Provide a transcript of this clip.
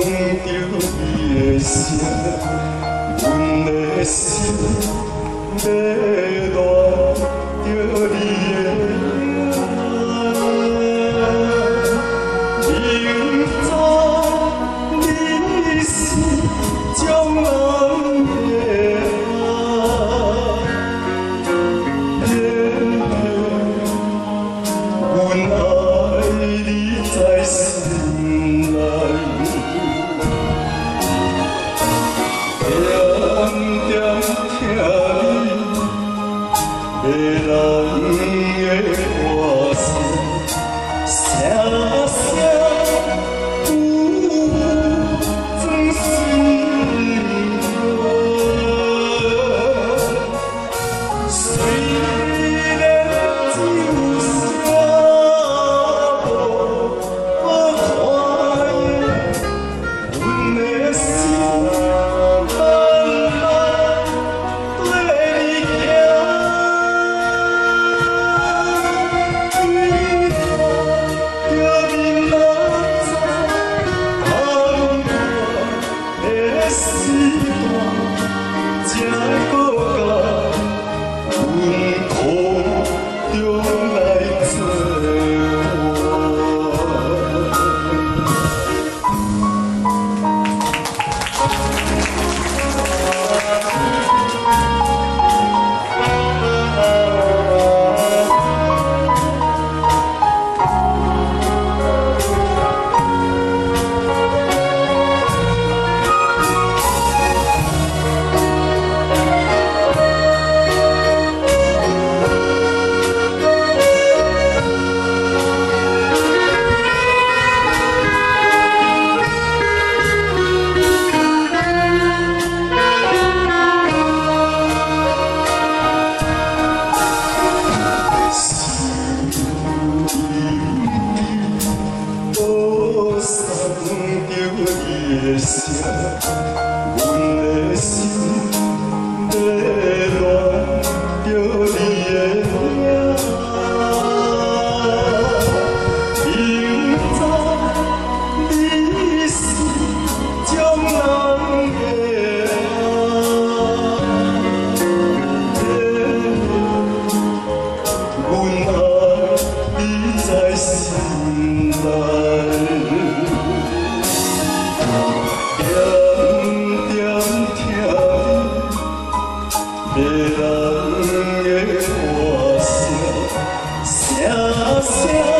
闻着你的声，阮的心要乱着你的。Wundersicher você.